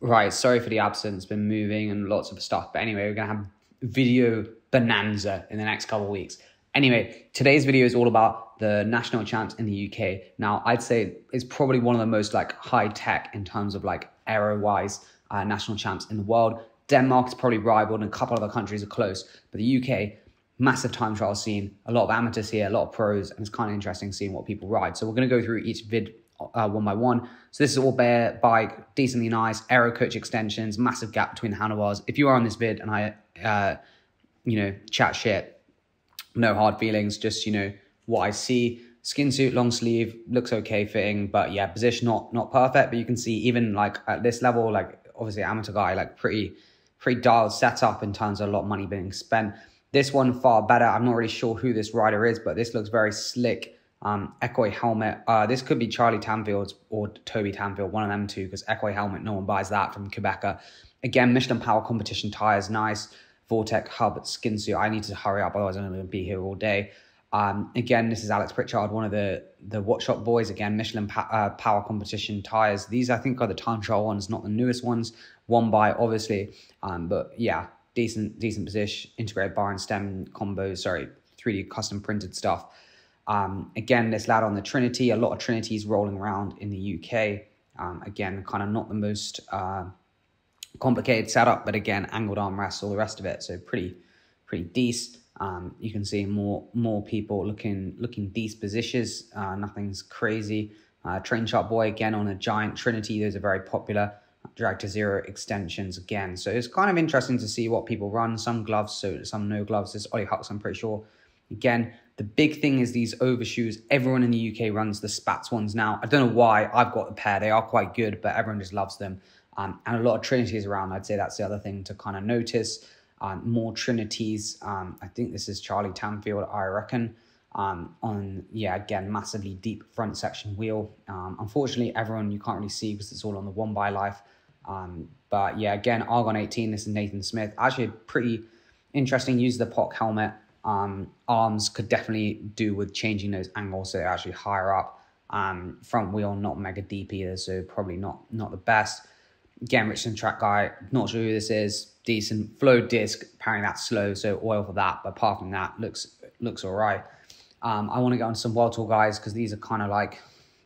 Right, sorry for the absence. Been moving and lots of stuff. But anyway, we're gonna have video bonanza in the next couple of weeks. Anyway, today's video is all about the national champs in the UK. Now, I'd say it's probably one of the most like high tech in terms of like aero wise uh, national champs in the world. Denmark is probably rivaled, and a couple other countries are close. But the UK, massive time trial scene, a lot of amateurs here, a lot of pros, and it's kind of interesting seeing what people ride. So we're going to go through each vid uh, one by one. So this is all bare bike, decently nice, aero coach extensions, massive gap between the handlebars. If you are on this vid and I, uh, you know, chat shit, no hard feelings, just, you know, what I see. Skin suit, long sleeve, looks okay fitting, but yeah, position not not perfect. But you can see even like at this level, like obviously amateur guy, like pretty pretty dialed setup in terms of a lot of money being spent. This one far better. I'm not really sure who this rider is, but this looks very slick um, Ekoi helmet. Uh, this could be Charlie Tanfield or Toby Tanfield, one of them two, because Ekoi helmet, no one buys that from Quebecer. Again, Michelin Power Competition tires, nice. Vorteq Hub skin suit. I need to hurry up, otherwise I'm going to be here all day. Um, again, this is Alex Pritchard, one of the the Watchshop boys. Again, Michelin pa- uh, Power Competition tires. These I think are the time trial ones, not the newest ones. One by obviously, um, but yeah, decent decent position. Integrated bar and stem combos. Sorry, 3D custom printed stuff. Um, again, this lad on the Trinity, a lot of Trinities rolling around in the UK. Um, again, kind of not the most uh, complicated setup, but again, angled armrests, all the rest of it. So pretty, pretty decent. Um, you can see more more people looking looking decent positions. Uh, nothing's crazy. Uh, Train Shop Boy again on a giant Trinity. Those are very popular. Drag2Zero extensions again. So it's kind of interesting to see what people run. Some gloves, so some no gloves. This Ollie Hucks, I'm pretty sure. Again, the big thing is these overshoes. Everyone in the UK runs the Spats ones now. I don't know why. I've got a pair. They are quite good, but everyone just loves them. Um, and a lot of Trinities around. I'd say that's the other thing to kind of notice. Um, more Trinities. Um, I think this is Charlie Tanfield, I reckon. Um, on, yeah, again, massively deep front section wheel. Um, unfortunately, everyone you can't really see because it's all on the one by life. Um, but yeah, again, Argon 18, this is Nathan Smith. Actually, pretty interesting use the POC helmet. Um, arms could definitely do with changing those angles so they're actually higher up. Um, front wheel not mega deep either, so probably not not the best. Again, Richardson track guy, not sure who this is. Decent flow disc, apparently that's slow, so oil for that. But apart from that, looks looks all right. Um, I want to get on some World Tour guys because these are kind of like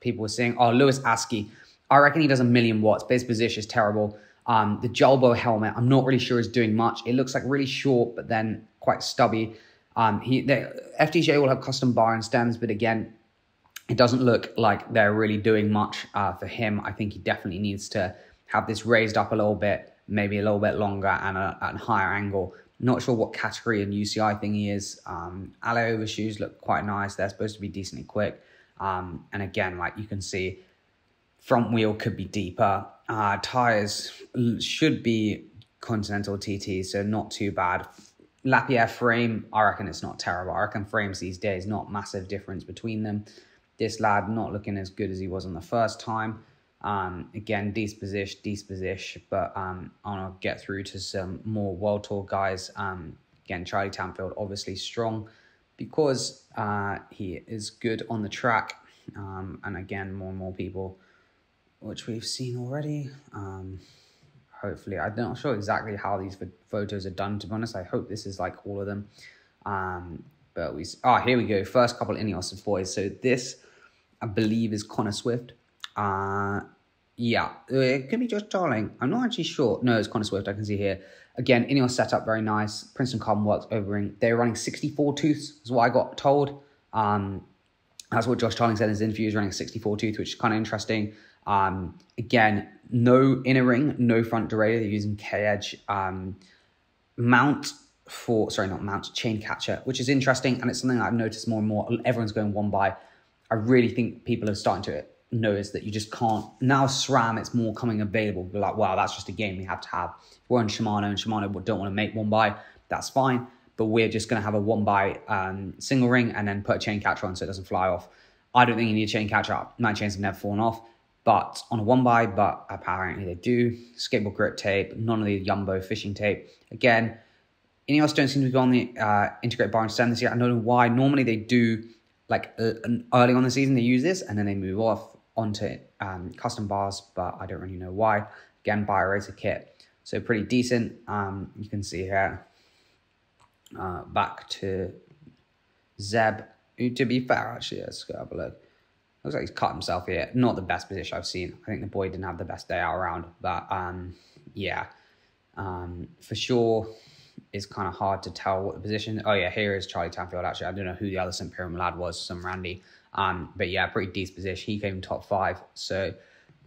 people were saying, oh, Lewis Askey. I reckon he does a million watts, but his position is terrible. Um, the Julbo helmet, I'm not really sure is doing much. It looks like really short, but then quite stubby. Um, he FDJ will have custom bar and stems, but again, it doesn't look like they're really doing much uh, for him. I think he definitely needs to have this raised up a little bit, maybe a little bit longer and a, a higher angle. Not sure what category and UCI thing he is. Um, Ale overshoes look quite nice. They're supposed to be decently quick. Um, and again, like you can see, front wheel could be deeper. Uh, tires should be Continental TT, so not too bad. Lapierre frame, I reckon it's not terrible. I reckon frames these days, not massive difference between them. This lad not looking as good as he was on the first time. Um, again, disposition, disposition, but um, I'll get through to some more World Tour guys. Um, again, Charlie Tanfield, obviously strong because uh, he is good on the track. Um, and again, more and more people, which we've seen already. Um, hopefully. I'm not sure exactly how these photos are done, to be honest. I hope this is like all of them. Um, but we, ah, oh, here we go. First couple Ineos boys. So this, I believe, is Connor Swift. Uh, yeah, it could be Josh Tarling. I'm not actually sure. No, it's Connor Swift. I can see here. Again, Ineos setup very nice. Princeton Carbon Works overing. They're running 64 tooths, is what I got told. Um, that's what Josh Tarling said in his interview. He's running 64 tooth, which is kind of interesting. Um, again, no inner ring, no front derailleur. They're using K-Edge um, mount for, sorry, not mount, chain catcher, which is interesting. And it's something I've noticed more and more. Everyone's going one by. I really think people are starting to notice that you just can't. Now SRAM, it's more coming available. We're like, wow, that's just a game we have to have. we're on Shimano and Shimano don't want to make one by, that's fine. But we're just going to have a one by um, single ring and then put a chain catcher on so it doesn't fly off. I don't think you need a chain catcher. My chains have never fallen off but on a one by, but apparently they do. Skateboard grip tape, none of the Jumbo fishing tape. Again, Ineos don't seem to be on the uh, integrated bar and stem this year. I don't know why. Normally they do, like uh, early on the season, they use this and then they move off onto um, custom bars, but I don't really know why. Again, BioRacer kit. So pretty decent. Um, you can see here. Uh, back to Zeb. To be fair, actually, let's go have a look. Looks like he's cut himself here. Not the best position I've seen. I think the boy didn't have the best day out around. But um, yeah, um, for sure, it's kind of hard to tell what the position. Oh yeah, here is Charlie Tanfield. Actually, I don't know who the other St. Piran lad was. Some Randy. Um, but yeah, pretty decent position. He came top five. So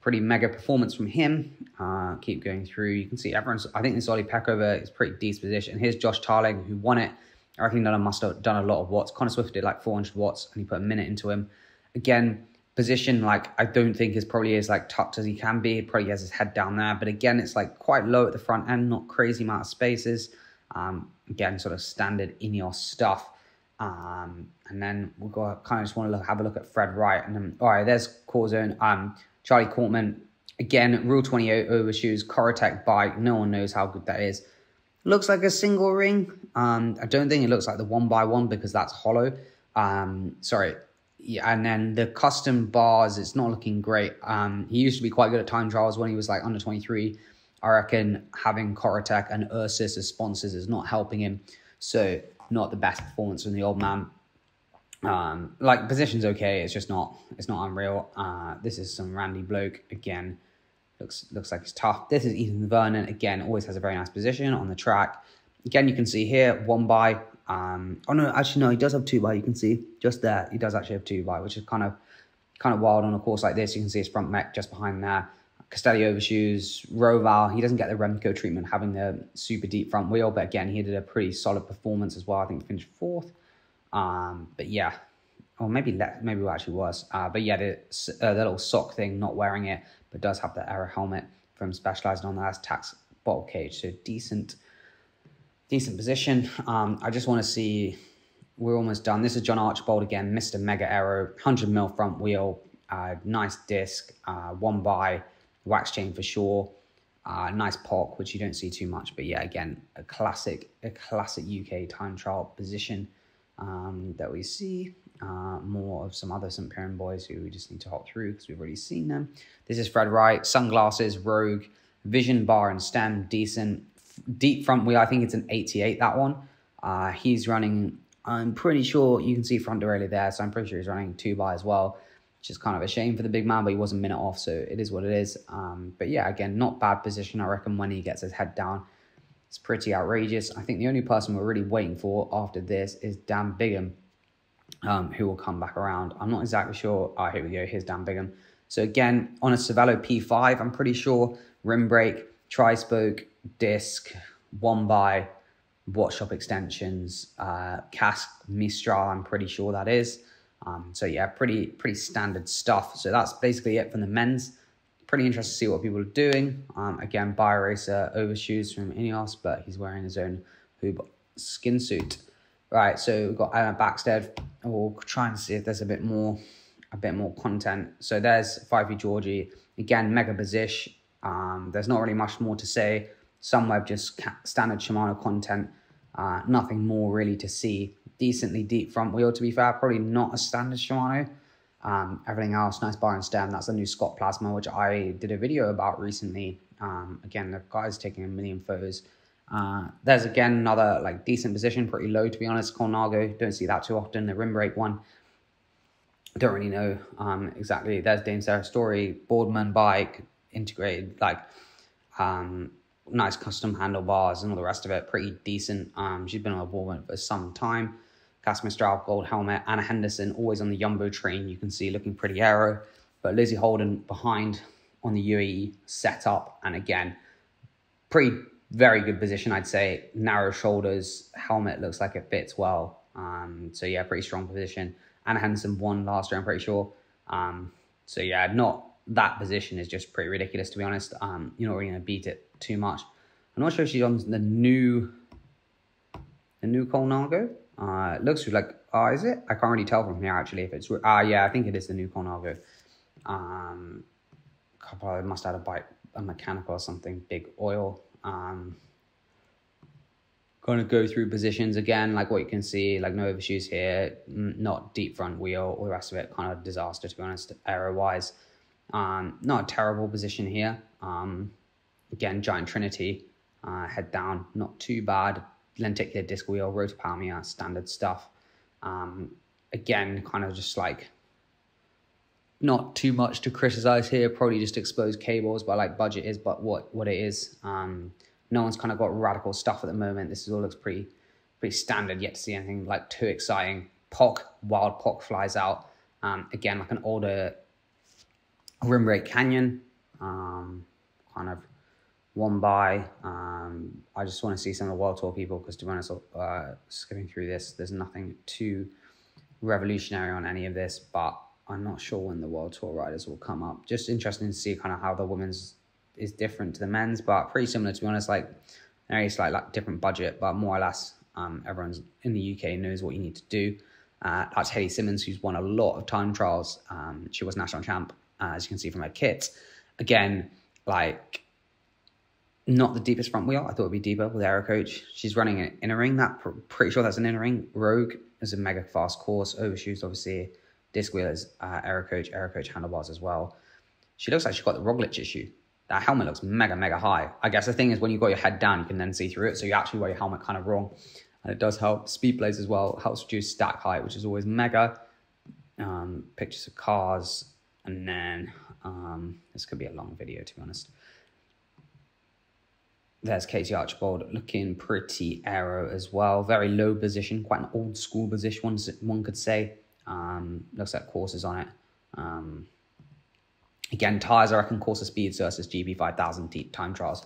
pretty mega performance from him. Uh, keep going through. You can see everyone's. I think this Ollie Peckover is pretty decent position. Here's Josh Tarling who won it. I reckon he must have done a lot of watts. Connor Swift did like 400 watts and he put a minute into him again, position like I don't think is probably as like tucked as he can be. He probably has his head down there, but again, it's like quite low at the front end, not crazy amount of spaces. Um, again, sort of standard Ineos stuff. Um, and then we'll go kind of just want to look, have a look at Fred Wright. And then, all right, there's Corzone. Um, Charlie Quarterman, again, Rule 28 overshoes, Corratec bike. No one knows how good that is. Looks like a single ring. Um, I don't think it looks like the one by one because that's hollow. Um, sorry, yeah, and then the custom bars, it's not looking great. Um, he used to be quite good at time trials when he was like under 23. I reckon having Corratec and Ursus as sponsors is not helping him. So not the best performance from the old man. Um, like position's okay, it's just not it's not unreal. Uh, this is some Randy bloke again. Looks looks like it's tough. This is Ethan Vernon again. Always has a very nice position on the track. Again, you can see here one by um, oh no, actually no, he does have two by. You can see just there, he does actually have two by, which is kind of kind of wild on a course like this. You can see his front mech just behind there. Castelli overshoes, Roval. He doesn't get the Remco treatment having the super deep front wheel, but again, he did a pretty solid performance as well. I think he finished fourth. Um, but yeah, or maybe maybe it actually was. Uh, but yeah, the, uh, the little sock thing, not wearing it, but does have the Aero helmet from Specialized on that Tacx bottle cage. So decent decent position. Um, I just want to see, we're almost done. This is John Archibald again, Mr. Mega Arrow, 100 mil front wheel, uh, nice disc, uh, one by, wax chain for sure, uh, nice POC, which you don't see too much. But yeah, again, a classic, a classic UK time trial position um, that we see. Uh, more of some other St. Piran boys who we just need to hop through because we've already seen them. This is Fred Wright, sunglasses, Rogue, vision bar and stem, decent deep front wheel. I think it's an 88, that one. Uh, he's running, I'm pretty sure you can see front derailleur there, so I'm pretty sure he's running two by as well, which is kind of a shame for the big man, but he was a minute off, so it is what it is. Um, but yeah, again, not bad position. I reckon when he gets his head down, it's pretty outrageous. I think the only person we're really waiting for after this is Dan Bigham, um, who will come back around. I'm not exactly sure. Oh, here we go. Here's Dan Bigham. So again, on a Cervelo P5, I'm pretty sure rim brake, tri-spoke, disc, one by, Wattshop extensions, uh, Kask Mistral, I'm pretty sure that is. Um, so yeah, pretty pretty standard stuff. So that's basically it from the men's. Pretty interested to see what people are doing. Um, again, BioRacer overshoes from Ineos, but he's wearing his own Hub skin suit. Right, so we've got Alan Backstead. We'll try and see if there's a bit more a bit more content. So there's 5 Georgie. Again, mega position. Um, there's not really much more to say. Sunweb just standard Shimano content. Uh, nothing more really to see. Decently deep front wheel, to be fair. Probably not a standard Shimano. Um, everything else, nice bar and stem. That's the new Scott Plasma, which I did a video about recently. Um, again, the guy's taking a million photos. Uh, there's again another like decent position, pretty low to be honest. Colnago, don't see that too often. The rim brake one, don't really know um, exactly. There's Dame Sarah Storey, Boardman bike, integrated, like um, nice custom handlebars and all the rest of it. Pretty decent. Um, she's been on the wall for some time. Kask Mistral gold helmet. Anna Henderson always on the Jumbo train. You can see looking pretty aero. But Lizzie Holden behind on the UAE setup. And again, pretty very good position, I'd say. Narrow shoulders, helmet looks like it fits well. Um, so yeah, pretty strong position. Anna Henderson won last year, I'm pretty sure. Um, so yeah, not that position is just pretty ridiculous to be honest. Um, you're not really gonna beat it too much. I'm not sure if she's on the new, the new Colnago. Uh, it looks like, oh, is it? I can't really tell from here actually if it's, ah, uh, yeah, I think it is the new Colnago. Um, couple, must have a bike, a mechanical or something, big oil. Um, going to go through positions again, like what you can see, like no overshoes here, not deep front wheel, all the rest of it, kind of disaster to be honest, aero wise. Um, not a terrible position here. Um, again, Giant Trinity, uh, head down, not too bad. Lenticular disc wheel, rotopalmia, standard stuff. Um, again, kind of just like not too much to criticize here. Probably just exposed cables, but like budget is, but what what it is. Um, no one's kind of got radical stuff at the moment. This all looks pretty pretty standard. Yet to see anything like too exciting. POC, wild POC flies out. Um, again, like an older Rim Brake Canyon, um, kind of one by. Um, I just want to see some of the World Tour people because to be honest, uh, skipping through this, there's nothing too revolutionary on any of this, but I'm not sure when the World Tour riders will come up. Just interesting to see kind of how the women's is different to the men's, but pretty similar to be honest. Like very slight like different budget, but more or less um, everyone's in the UK knows what you need to do. Uh, that's Hayley Simmonds, who's won a lot of time trials. Um, she was national champ, uh, as you can see from her kit. Again, like not the deepest front wheel. I thought it'd be deeper with Aero Coach. She's running an inner ring. That pretty sure that's an inner ring. Rogue is a mega fast course. Overshoes obviously. Disc wheelers, uh, Aero Coach, Aero Coach handlebars as well. She looks like she's got the Roglic issue. That helmet looks mega mega high. I guess the thing is when you've got your head down, you can then see through it. So you actually wear your helmet kind of wrong, and it does help. Speed blades as well helps reduce stack height, which is always mega. Um, pictures of cars, and then um, this could be a long video to be honest. There's Katie Archibald looking pretty arrow as well. Very low position, quite an old school position, one, one could say. Um, looks like courses on it. Um, again, tyres, I reckon, Corsa Speed versus GP5000 time trials.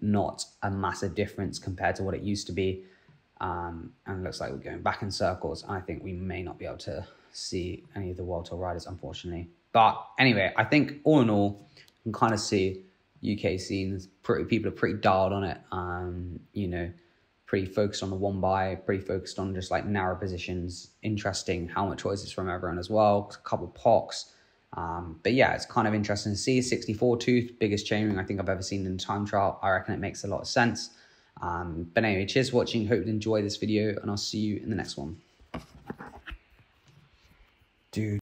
Not a massive difference compared to what it used to be. Um, and it looks like we're going back in circles. I think we may not be able to see any of the World Tour riders, unfortunately. But anyway, I think all in all, you can kind of see UK scenes. Pretty people are pretty dialed on it. Um, you know, pretty focused on the one by, pretty focused on just like narrow positions. Interesting helmet choices from everyone as well. A couple of POCs. Um, but yeah, it's kind of interesting to see. 64 tooth, biggest chainring I think I've ever seen in a time trial. I reckon it makes a lot of sense. Um, but anyway, cheers for watching. Hope you enjoy this video, and I'll see you in the next one. Dude.